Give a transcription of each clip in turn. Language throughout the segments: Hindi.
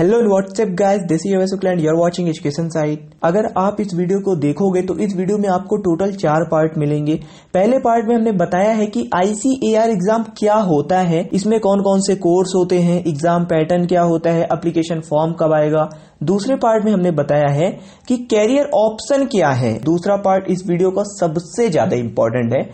Hello what's up guys this is client you're watching education site अगर आप इस वीडियो को देखोगे तो इस वीडियो में आपको टोटल चार पार्ट मिलेंगे। पहले पार्ट में हमने बताया है कि आईसीएआर एग्ज़ाम क्या होता है। इसमें कौन कौन से कोर्स होते हैं एग्ज़ाम पैटर्न क्या होता है एप्लीकेशन फॉर्म कब आएगा। दूसरे पार्ट में हमने बताया है कि कैरियर ऑप्शन क्या है। दूसरा पार्ट इस वीडियो का सबसे ज़्यादा इंपॉर्टेंट है।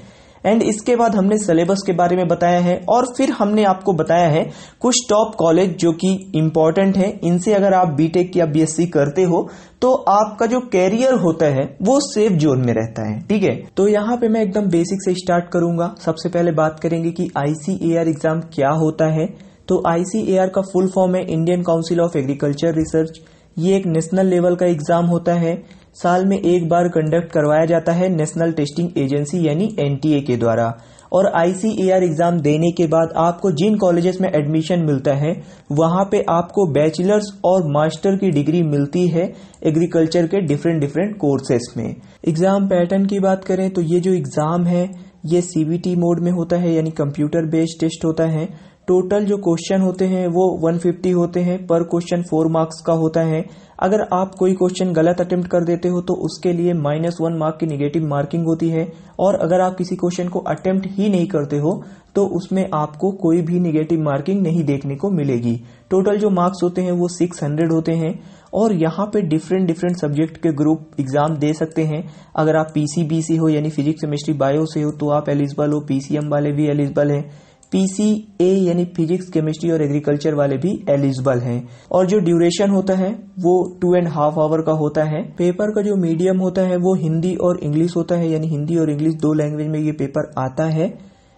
एंड इसके बाद हमने सिलेबस के बारे में बताया है और फिर हमने आपको बताया है कुछ टॉप कॉलेज जो कि इंपॉर्टेंट है, इनसे अगर आप बीटेक या बीएससी करते हो तो आपका जो कैरियर होता है, वो सेफ़ जोन में रहता है, ठीक है? तो यहाँ पे मैं एकदम बेसिक से स्टार्ट करूँगा। सबसे पहले बात करेंगे कि आईसीएआर एग्ज़ाम क्या होता है। तो आईसीएआर का फुल फॉर्म है Indian Council of Agriculture Research ये एक नेशनल लेवल का एग्ज़ाम होता है। साल में एक बार कंडक्ट करवाया जाता है नेशनल टेस्टिंग एजेंसी यानी एनटीए के द्वारा। और आईसीएआर एग्ज़ाम देने के बाद आपको जिन कॉलेजेस में एडमिशन मिलता है, वहाँ पे आपको बैचलर्स और मास्टर की डिग्री मिलती है एग्रीकल्चर के डिफरेंट डिफरेंट कोर्सेस में। एग्ज़ाम पैटर्न की बात करें तो ये जो एग्ज़ाम है, ये सीबीटी मोड में होता है, यानी कंप्यूटर बेस्ड टेस्ट होता है। टोटल जो क्वेश्चन होते हैं, वो 150 होते हैं पर क्वेश्चन फोर मार्क्स का होता है। अगर आप कोई क्वेश्चन गलत अटेम्प्ट कर देते हो तो उसके लिए माइनस वन मार्क की निगेटिव मार्किंग होती है। और अगर आप किसी क्वेश्चन को अटेम्प्ट ही नहीं करते हो तो उसमें आपको कोई भी निगेटिव मार्किंग नहीं देखने को मिलेगी। टोटल जो मार्क्स होते हैं, वो 600 होते हैं। और यहाँ पे डिफरेंट डिफरेंट सब्जेक्ट के ग्रुप एग्ज़ाम दे सकते हैं। अगर आप पीसीबीसी हो, यानी फिजिक्स केमिस्ट्री बायो से हो तो आप एलिजिबल हो। पीसीएम वाले भी एलिजिबल हैं। पीसीए यानी फिजिक्स केमिस्ट्री और एग्रीकल्चर वाले भी एलिजिबल हैं। और जो ड्यूरेशन होता है, वो टू एंड हाफ़ आवर का होता है। पेपर का जो मीडियम होता है, वो हिंदी और इंग्लिश होता है, यानी हिंदी और इंग्लिश दो लैंग्वेज में ये पेपर आता है।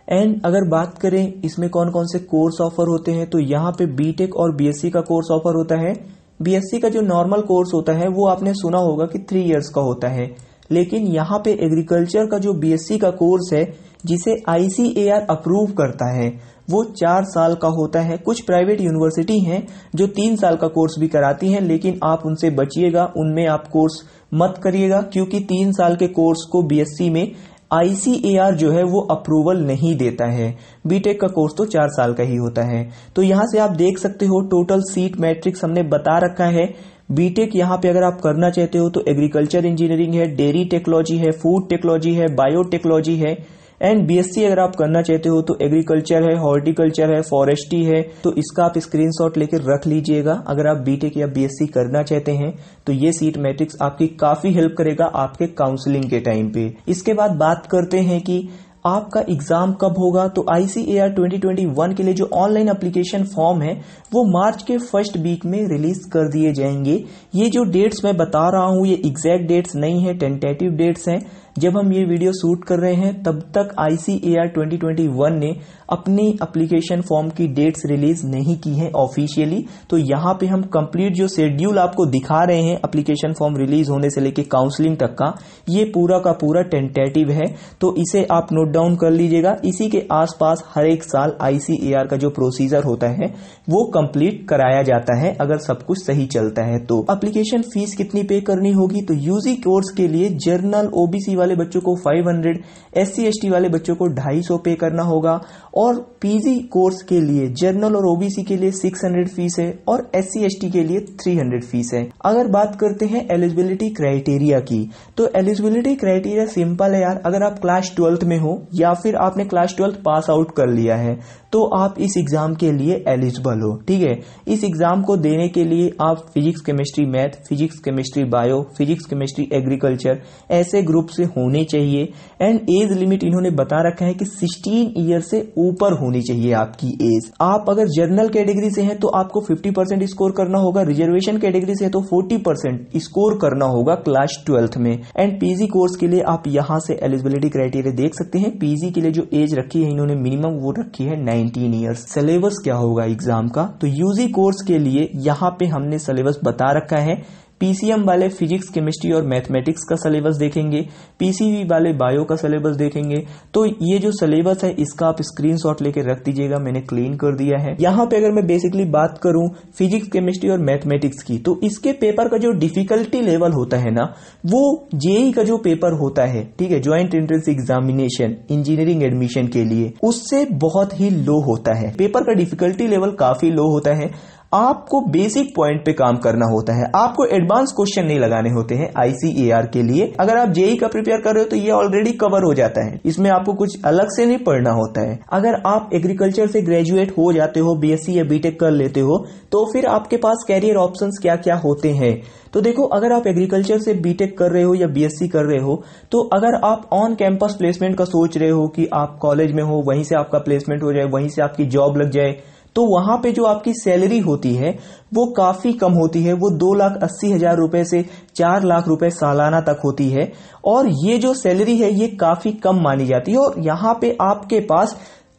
एंड अगर बात करें, इसमें कौन कौन से कोर्स ऑफ़र होते हैं तो यहाँ पे बीटेक और बीएससी का कोर्स ऑफ़र होता है। बीएससी का जो नॉर्मल कोर्स होता है, वो आपने सुना होगा कि थ्री इयर्स का होता है। लेकिन यहाँ पे एग्रीकल्चर का जो बीएससी का कोर्स है जिसे आईसीएआर अप्रूव करता है। वो चार साल का होता है। कुछ प्राइवेट यूनिवर्सिटी हैं जो तीन साल का कोर्स भी कराती हैं, लेकिन आप उनसे बचिएगा, उनमें आप कोर्स मत करिएगा, क्योंकि तीन साल के कोर्स को बीएससी में आईसीएआर जो है वो अप्रूवल नहीं देता है। बीटेक का कोर्स तो चार साल का ही होता है। तो यहाँ से आप देख सकते हो टोटल सीट मैट्रिक्स हमने बता रखा है। बीटेक यहाँ पे अगर आप करना चाहते हो तो एग्रीकल्चर इंजीनियरिंग है डेयरी टेक्नोलॉजी है फ़ूड टेक्नोलॉजी है बायोटेक्नोलॉजी है। एंड बीएससी अगर आप करना चाहते हो तो एग्रीकल्चर है हॉर्टिकल्चर है फॉरेस्ट्री है तो इसका आप स्क्रीनशॉट लेकर रख लीजिएगा। अगर आप बीटेक या बीएससी करना चाहते हैं तो ये सीट मैट्रिक्स आपकी काफ़ी हेल्प करेगा आपके काउंसलिंग के टाइम पे। इसके बाद बात करते हैं कि आपका एग्ज़ाम कब होगा तो आईसीएआर 2021 के लिए जो ऑनलाइन एप्लीकेशन फॉर्म है, वो मार्च के फ़र्स्ट वीक में रिलीज़ कर दिए जाएँगे। ये जो डेट्स मैं बता रहा हूँ, ये एग्जैक्ट डेट्स नहीं है टेंटेटिव डेट्स हैं। जब हम ये वीडियो शूट कर रहे हैं, तब तक आईसीएआर 2021 ने अपनी एप्लीकेशन फॉर्म की डेट्स रिलीज़ नहीं की है ऑफिशियली तो यहाँ पे हम कंप्लीट जो शेड्यूल आपको दिखा रहे हैं एप्लीकेशन फॉर्म रिलीज़ होने से लेके काउंसलिंग तक का, ये पूरा का पूरा टेंटेटिव है। तो इसे आप नोट डाउन कर लीजिएगा। इसी के आसपास हर एक साल आईसीएआर का जो प्रोसीजर होता है, वो कंप्लीट कराया जाता है, अगर सब कुछ सही चलता है तो। एप्लीकेशन फ़ीस कितनी पे करनी होगी? तो यूजी कोर्स के लिए जर्नल ओबीसी बच्चों को 500 हंड्रेड एस सी वाले बच्चों को 250 पे करना होगा और पीजी कोर्स के लिए जर्नल और ओबीसी के लिए 600 फ़ीस है और एस सी के लिए 300 फ़ीस है। अगर बात करते हैं एलिजिबिलिटी क्राइटेरिया की तो एलिजिबिलिटी क्राइटेरिया सिंपल है यार। अगर आप क्लास ट्वेल्थ में हो या फिर आपने क्लास ट्वेल्थ पास आउट कर लिया है तो आप इस एग्ज़ाम के लिए एलिजिबल हो, ठीक है? इस एग्ज़ाम को देने के लिए आप physics chemistry math physics chemistry bio physics chemistry agriculture ऐसे ग्रुप से होने चाहिए। एंड एज लिमिट इन्होंने बता रखा है कि 16 ईयर से ऊपर होनी चाहिए आपकी एज आप अगर जर्नल कैटेगरी से हैं तो आपको 50 परसेंट स्कोर करना होगा। रिजर्वेशन कैटेगरी से है तो 40 परसेंट स्कोर करना होगा क्लास ट्वेल्थ में। एंड पीजी कोर्स के लिए आप यहाँ से एलिजिबिलिटी क्राइटेरिया देख सकते हैं। पीजी के लिए जो एज रखी है, इन्होंने मिनिमम वो रखी है नाइनटीन ईयर्स सिलेबस क्या होगा एग्ज़ाम का? तो यूजी कोर्स के लिए यहाँ पे हमने सिलेबस बता रखा है। पीसीएम वाले फिजिक्स, केमिस्ट्री और मैथमेटिक्स का सिलेबस देखेंगे पीसीवी वाले बायो का सिलेबस देखेंगे। तो ये जो सिलेबस है, इसका आप स्क्रीनशॉट लेके रख दीजिएगा, मैंने क्लीन कर दिया है। यहाँ पे अगर मैं बेसिकली बात करूँ फिजिक्स केमिस्ट्री और मैथमेटिक्स की तो इसके पेपर का जो डिफिकल्टी लेवल होता है ना, वो जेई का जो पेपर होता है, ठीक है joint entrance examination engineering admission के लिए, उससे बहुत ही लो होता है। पेपर का डिफिकल्टी लेवल काफ़ी लो होता है। आपको बेसिक पॉइंट पे काम करना होता है। आपको एडवांस क्वेश्चन नहीं लगाने होते हैं आईसीएआर के लिए। अगर आप जेई का प्रिपेयर कर रहे हो तो ये ऑलरेडी कवर हो जाता है। इसमें आपको कुछ अलग से नहीं पढ़ना होता है। अगर आप एग्रीकल्चर से ग्रेजुएट हो जाते हो बीएससी या बीटेक कर लेते हो तो फिर आपके पास कैरियर ऑप्शन क्या क्या होते हैं? तो देखो, अगर आप एग्रीकल्चर से बीटेक कर रहे हो या बीएससी कर रहे हो तो अगर आप ऑन कैंपस प्लेसमेंट का सोच रहे हो कि आप कॉलेज में हो, वहीं से आपका प्लेसमेंट हो जाए, वहीं से आपकी जॉब लग जाए तो वहाँ पे जो आपकी सैलरी होती है, वो काफ़ी कम होती है। वो दो लाख अस्सी हज़ार रुपए से चार लाख रुपए सालाना तक होती है। और ये जो सैलरी है, ये काफ़ी कम मानी जाती है। और यहाँ पे आपके पास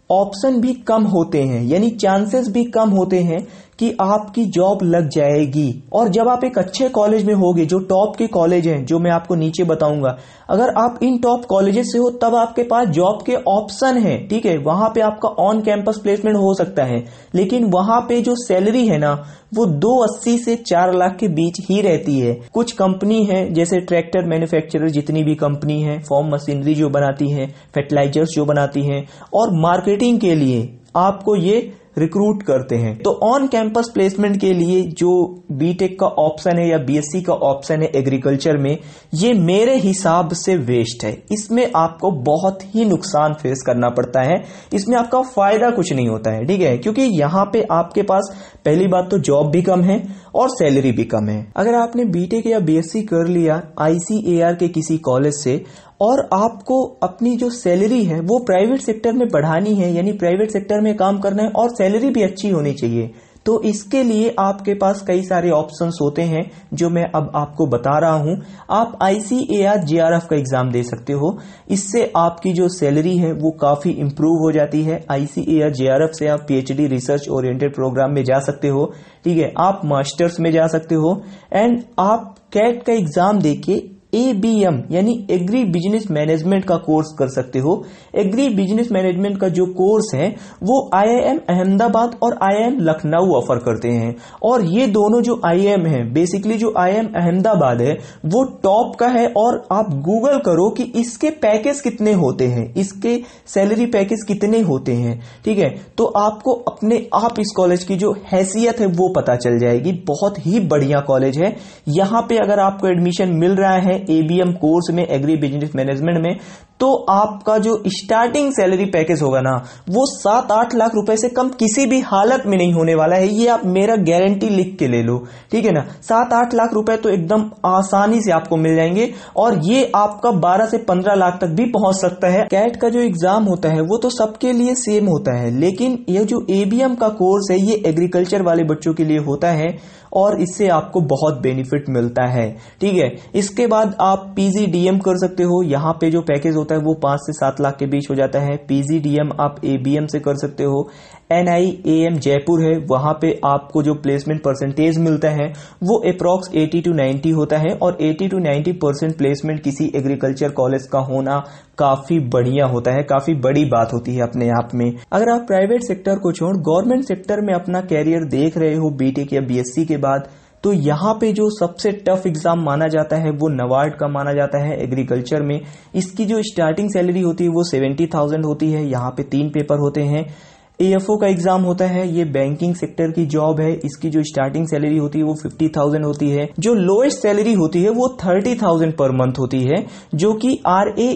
ऑप्शन भी कम होते हैं, यानी चांसेस भी कम होते हैं कि आपकी जॉब लग जाएगी। और जब आप एक अच्छे कॉलेज में होगे, जो टॉप के कॉलेज हैं, जो मैं आपको नीचे बताऊँगा, अगर आप इन टॉप कॉलेजेस से हो, तब आपके पास जॉब के ऑप्शन है, ठीक है? वहाँ पे आपका ऑन कैंपस प्लेसमेंट हो सकता है। लेकिन वहाँ पे जो सैलरी है ना, वो दो अस्सी से चार लाख के बीच ही रहती है। कुछ कंपनी है, जैसे ट्रैक्टर मैन्युफैक्चरर जितनी भी कंपनी है फॉर्म मशीनरी जो बनाती है फर्टिलाइजर्स जो बनाती है, और मार्केटिंग के लिए आपको ये रिक्रूट करते हैं। तो ऑन कैंपस प्लेसमेंट के लिए जो बीटेक का ऑप्शन है या बीएससी का ऑप्शन है एग्रीकल्चर में, ये मेरे हिसाब से वेस्ट है। इसमें आपको बहुत ही नुकसान फेस करना पड़ता है। इसमें आपका फ़ायदा कुछ नहीं होता है, ठीक है? क्योंकि यहाँ पे आपके पास पहली बात तो जॉब भी कम है और सैलरी भी कम है। अगर आपने बीटेक या बीएससी कर लिया आईसीएआर के किसी कॉलेज से और आपको अपनी जो सैलरी है, वो प्राइवेट सेक्टर में बढ़ानी है, यानी प्राइवेट सेक्टर में काम करना है और सैलरी भी अच्छी होनी चाहिए। तो इसके लिए आपके पास कई सारे ऑप्शंस होते हैं, जो मैं अब आपको बता रहा हूँ। आप आईसीएआर जेआरएफ का एग्ज़ाम दे सकते हो। इससे आपकी जो सैलरी है, वो काफ़ी इंप्रूव हो जाती है। आईसीएआर जेआरएफ से आप पीएचडी रिसर्च ओरिएंटेड प्रोग्राम में जा सकते हो। ठीक है, आप मास्टर्स में जा सकते हो। एंड आप कैट का एग्ज़ाम देके एबीएम यानी एग्री बिज़नेस मैनेजमेंट का कोर्स कर सकते हो। एग्री बिज़नेस मैनेजमेंट का जो कोर्स है, वो आईआईएम अहमदाबाद और आईआईएम लखनऊ ऑफ़र करते हैं। और ये दोनों जो आईआईएम है बेसिकली जो आईआईएम अहमदाबाद है, वो टॉप का है और आप गूगल करो कि इसके पैकेज कितने होते हैं, इसके सैलरी पैकेज कितने होते हैं, ठीक है? तो आपको अपने आप इस कॉलेज की जो हैसियत है, वो पता चल जाएगी। बहुत ही बढ़िया कॉलेज है। यहाँ पे अगर आपको एडमिशन मिल रहा है एबीएम कोर्स में एग्री बिज़नेस मैनेजमेंट में तो आपका जो स्टार्टिंग सैलरी पैकेज होगा ना, वो सात आठ लाख रुपए से कम किसी भी हालत में नहीं होने वाला है। ये आप मेरा गारंटी लिख के ले लो, ठीक है ना? सात आठ लाख रुपए तो एकदम आसानी से आपको मिल जाएँगे और ये आपका बारह से पंद्रह लाख तक भी पहुँच सकता है। कैट का जो एग्ज़ाम होता है, वो तो सबके लिए सेम होता है, लेकिन ये जो एबीएम का कोर्स है, ये एग्रीकल्चर वाले बच्चों के लिए होता है और इससे आपको बहुत बेनिफिट मिलता है। ठीक है? इसके बाद आप पीजीडीएम कर सकते हो। यहाँ पे जो पैकेज होता है, वो पाँच से सात लाख के बीच हो जाता है। पीजीडीएम आप एबीएम से कर सकते हो। एनआईएएम जयपुर है, वहाँ पे आपको जो प्लेसमेंट परसेंटेज मिलता है, वो अप्रॉक्स 80 टू 90 होता है और 80 टू 90 परसेंट प्लेसमेंट किसी एग्रीकल्चर कॉलेज का होना काफ़ी बढ़िया होता है, काफ़ी बड़ी बात होती है अपने आप में। अगर आप प्राइवेट सेक्टर को छोड़ गवर्नमेंट सेक्टर में अपना कैरियर देख रहे हो बीटेक या बीएससी के बाद तो यहाँ पे जो सबसे टफ एग्ज़ाम माना जाता है, वो नवार्ड का माना जाता है एग्रीकल्चर में। इसकी जो स्टार्टिंग सैलरी होती है, वो सेवेंटी थाउज़ेंड होती है, यहाँ पे तीन पेपर होते हैं। एएफओ का एग्ज़ाम होता है, ये बैंकिंग सेक्टर की जॉब है, इसकी जो स्टार्टिंग सैलरी होती है वो फिफ्टी थाउज़ेंड होती है, जो लोएस्ट सैलरी होती है वो थर्टी थाउज़ेंड पर मंथ होती है, जो कि आर ए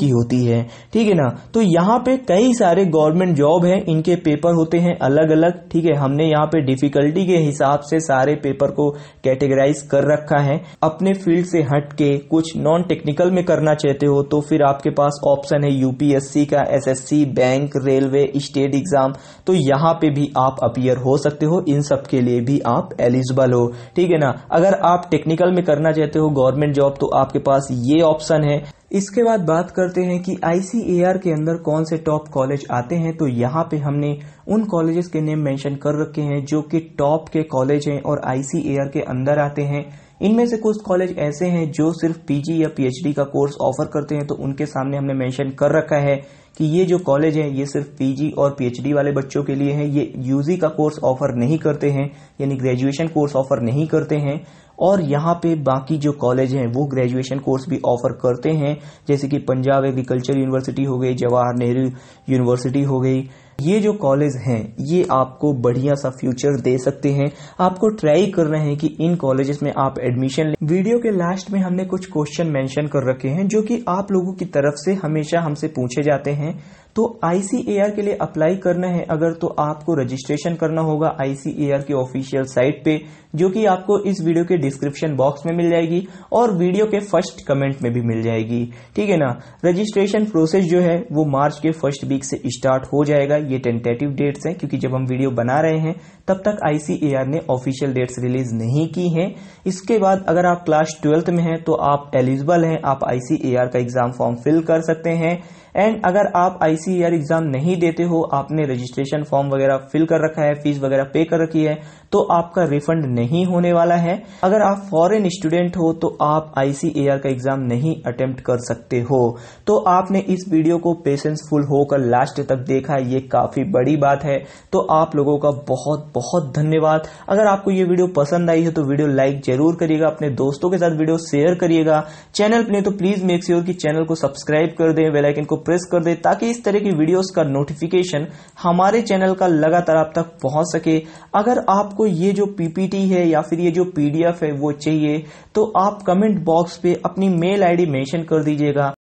की होती है, ठीक है ना? तो यहाँ पे कई सारे गवर्नमेंट जॉब है, इनके पेपर होते हैं अलग अलग ठीक है? हमने यहाँ पे डिफिकल्टी के हिसाब से सारे पेपर को कैटेगराइज कर रखा है, अपने फ़ील्ड से हट के कुछ नॉन टेक्निकल में करना चाहते हो तो फिर आपके पास ऑप्शन है यूपीएससी का SSC bank railway state exam exam तो यहाँ पे भी आप अपियर हो सकते हो, इन सब के लिए भी आप एलिजिबल हो। ठीक है ना? अगर आप टेक्निकल में करना चाहते हो गवर्नमेंट जॉब तो आपके पास ये ऑप्शन है। इसके बाद बात करते हैं कि आईसीएआर के अंदर कौन से टॉप कॉलेज आते हैं तो यहाँ पे हमने उन कॉलेजेस के नेम मेंशन कर रखे हैं, जो कि टॉप के कॉलेज हैं और आईसीएआर के अंदर आते हैं। इनमें से कुछ कॉलेज ऐसे हैं, जो सिर्फ़ पीजी या पीएचडी का कोर्स ऑफ़र करते हैं तो उनके सामने हमने मेंशन कर रखा है। कि ये जो कॉलेज है, ये सिर्फ़ पीजी और पीएचडी वाले बच्चों के लिए है, ये यूजी का कोर्स ऑफ़र नहीं करते हैं, यानी ग्रेजुएशन कोर्स ऑफ़र नहीं करते हैं, और यहाँ पे बाकी जो कॉलेज हैं, वो ग्रेजुएशन कोर्स भी ऑफ़र करते हैं, जैसे कि पंजाब एग्रीकल्चर यूनिवर्सिटी हो गई, जवाहर नेहरू यूनिवर्सिटी हो गई ये जो कॉलेज हैं, ये आपको बढ़िया सा फ्यूचर दे सकते हैं। आपको ट्राई कर रहे हैं कि इन कॉलेजेस में आप एडमिशन लें। वीडियो के लास्ट में हमने कुछ क्वेश्चन मेंशन कर रखे हैं, जो कि आप लोगों की तरफ़ से हमेशा हमसे पूछे जाते हैं। तो आईसीएआर के लिए अप्लाई करना है। अगर तो आपको रजिस्ट्रेशन करना होगा आईसीएआर के ऑफिशियल साइट पे, जो कि आपको इस वीडियो के डिस्क्रिप्शन बॉक्स में मिल जाएगी और वीडियो के फ़र्स्ट कमेंट में भी मिल जाएगी। ठीक है ना? रजिस्ट्रेशन प्रोसेस जो है, वो मार्च के फ़र्स्ट वीक से स्टार्ट हो जाएगा। ये टेंटेटिव डेट्स हैं, क्योंकि जब हम वीडियो बना रहे हैं, तब तक आईसीएआर ने ऑफिशियल डेट्स रिलीज़ नहीं की हैं। इसके बाद अगर आप क्लास ट्वेल्थ में हैं तो आप एलिजिबल हैं। आप आईसीएआर का एग्ज़ाम फॉर्म फिल कर सकते हैं। एंड अगर आप आईसीआर एग्ज़ाम नहीं देते हो, आपने रजिस्ट्रेशन फॉर्म वगैरह फिल कर रखा है फ़ीस वगैरह पे कर रखी है तो आपका रिफंड नहीं होने वाला है। अगर आप फॉरेन स्टूडेंट हो तो आप आईसीएआर का एग्ज़ाम नहीं अटेम्प्ट कर सकते हो। तो आपने इस वीडियो को पेशेंसफुल होकर लास्ट तक देखा, ये काफ़ी बड़ी बात है। तो आप लोगों का बहुत बहुत धन्यवाद। अगर आपको ये वीडियो पसंद आई है तो वीडियो लाइक ज़रूर करिएगा, अपने दोस्तों के साथ वीडियो शेयर करिएगा। चैनल पर तो प्लीज़ मेक श्योर कि चैनल को सब्सक्राइब कर दें बेलाइकन को प्रेस कर दे ताकि इस तरह की वीडियोस का नोटिफिकेशन हमारे चैनल का लगातार आप तक पहुँच सके। अगर आपको ये जो पीपीटी है या फिर ये जो पीडीएफ है वो चाहिए तो आप कमेंट बॉक्स पे अपनी मेल आईडी मेंशन कर दीजिएगा।